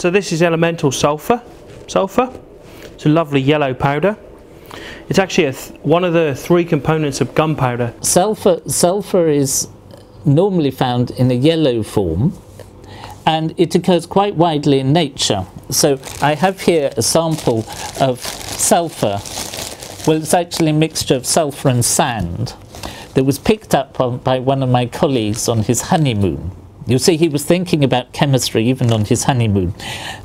So this is elemental sulfur. Sulfur. It's a lovely yellow powder. It's actually one of the three components of gunpowder. Sulfur, sulfur is normally found in a yellow form and it occurs quite widely in nature. So I have here a sample of sulfur. Well, it's actually a mixture of sulfur and sand that was picked up on, by one of my colleagues on his honeymoon. You see, he was thinking about chemistry even on his honeymoon,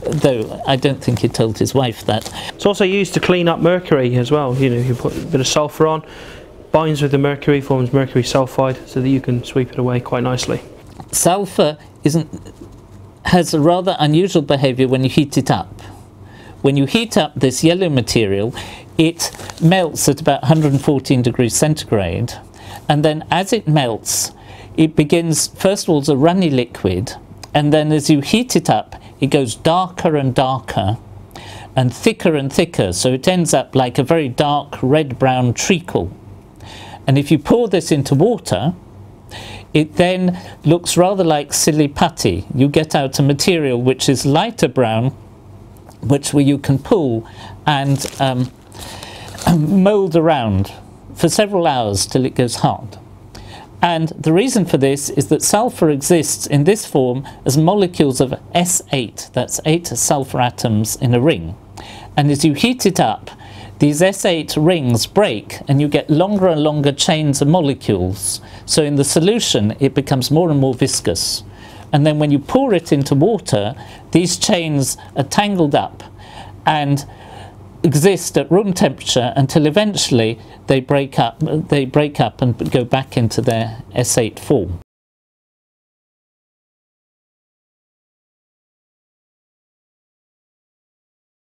though I don't think he told his wife that. It's also used to clean up mercury as well. You know, you put a bit of sulfur on, binds with the mercury, forms mercury sulfide, so that you can sweep it away quite nicely. Sulfur isn't has a rather unusual behavior when you heat it up. When you heat up this yellow material, it melts at about 114 degrees centigrade, and then as it melts, it begins first of all as a runny liquid, and then as you heat it up, it goes darker and darker and thicker and thicker, so it ends up like a very dark red brown treacle. And if you pour this into water, it then looks rather like silly putty. You get out a material which is lighter brown, which you can pull and um, mould around for several hours till it goes hard. And the reason for this is that sulfur exists in this form as molecules of S8, that's eight sulfur atoms in a ring. And as you heat it up, these S8 rings break and you get longer and longer chains of molecules. So in the solution, it becomes more and more viscous. And then when you pour it into water, these chains are tangled up and exist at room temperature until eventually they break up they break up and go back into their S8 form.